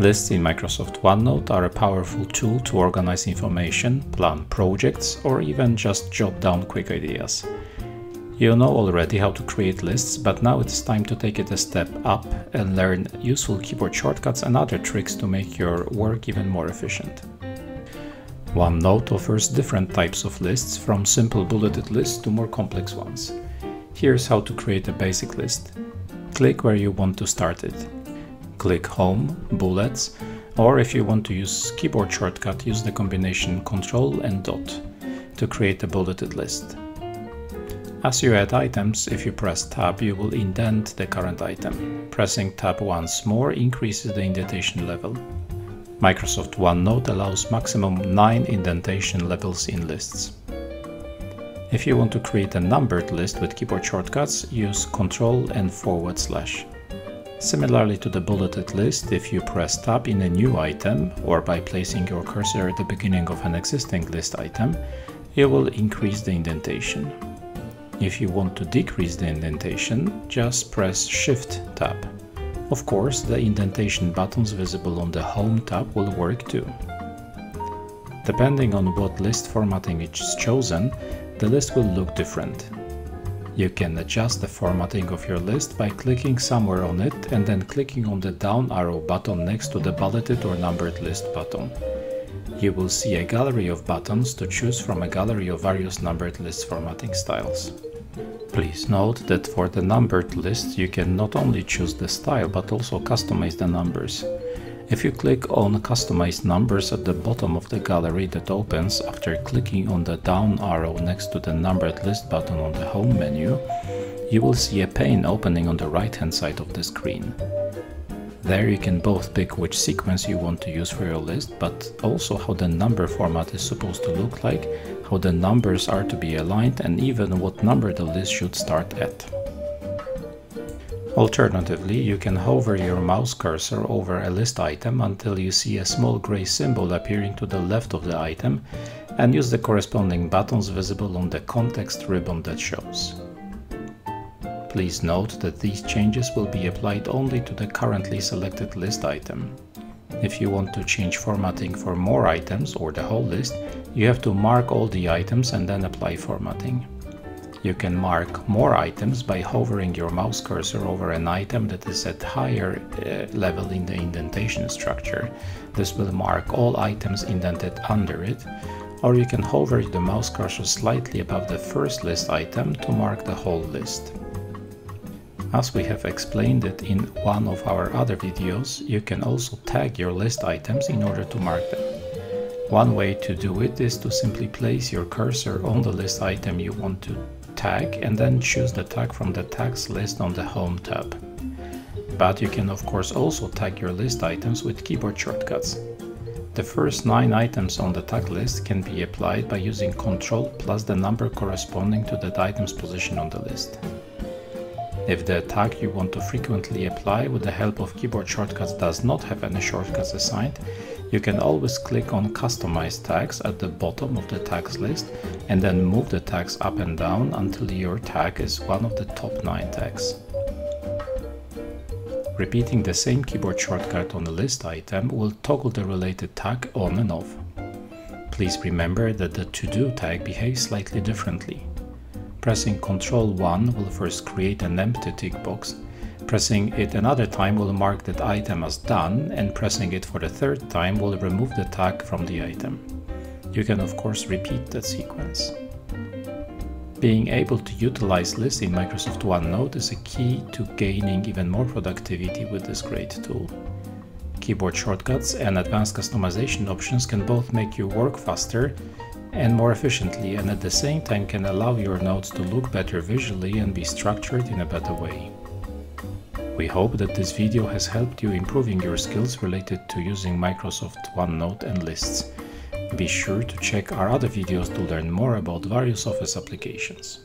Lists in Microsoft OneNote are a powerful tool to organize information, plan projects, or even just jot down quick ideas. You know already how to create lists, but now it's time to take it a step up and learn useful keyboard shortcuts and other tricks to make your work even more efficient. OneNote offers different types of lists, from simple bulleted lists to more complex ones. Here's how to create a basic list. Click where you want to start it. Click Home, Bullets, or if you want to use keyboard shortcut, use the combination Ctrl and Dot to create a bulleted list. As you add items, if you press Tab, you will indent the current item. Pressing Tab once more increases the indentation level. Microsoft OneNote allows maximum 9 indentation levels in lists. If you want to create a numbered list with keyboard shortcuts, use Ctrl and forward slash. Similarly to the bulleted list, if you press Tab in a new item or by placing your cursor at the beginning of an existing list item, you will increase the indentation. If you want to decrease the indentation, just press Shift tab. Of course, the indentation buttons visible on the Home tab will work too. Depending on what list formatting is chosen, the list will look different. You can adjust the formatting of your list by clicking somewhere on it and then clicking on the down arrow button next to the bulleted or numbered list button. You will see a gallery of buttons to choose from a gallery of various numbered list formatting styles. Please note that for the numbered list you can not only choose the style but also customize the numbers. If you click on Customize Numbers at the bottom of the gallery that opens after clicking on the down arrow next to the Numbered List button on the Home menu, you will see a pane opening on the right hand side of the screen. There you can both pick which sequence you want to use for your list, but also how the number format is supposed to look like, how the numbers are to be aligned, and even what number the list should start at. Alternatively, you can hover your mouse cursor over a list item until you see a small gray symbol appearing to the left of the item and use the corresponding buttons visible on the context ribbon that shows. Please note that these changes will be applied only to the currently selected list item. If you want to change formatting for more items or the whole list, you have to mark all the items and then apply formatting. You can mark more items by hovering your mouse cursor over an item that is at higher uh, level in the indentation structure. This will mark all items indented under it, or you can hover the mouse cursor slightly above the first list item to mark the whole list. As we have explained it in one of our other videos, you can also tag your list items in order to mark them. One way to do it is to simply place your cursor on the list item you want to tag and then choose the tag from the tags list on the Home tab. But you can of course also tag your list items with keyboard shortcuts. The first 9 items on the tag list can be applied by using Ctrl plus the number corresponding to that item's position on the list. If the tag you want to frequently apply with the help of keyboard shortcuts does not have any shortcuts assigned, you can always click on Customize tags at the bottom of the tags list and then move the tags up and down until your tag is one of the top 9 tags. Repeating the same keyboard shortcut on the list item will toggle the related tag on and off. Please remember that the To Do tag behaves slightly differently. Pressing Ctrl 1 will first create an empty tick box. Pressing it another time will mark that item as done and pressing it for the third time will remove the tag from the item. You can of course repeat that sequence. Being able to utilize lists in Microsoft OneNote is a key to gaining even more productivity with this great tool. Keyboard shortcuts and advanced customization options can both make you work faster and more efficiently and at the same time can allow your notes to look better visually and be structured in a better way. We hope that this video has helped you improving your skills related to using Microsoft OneNote and lists. Be sure to check our other videos to learn more about various Office applications.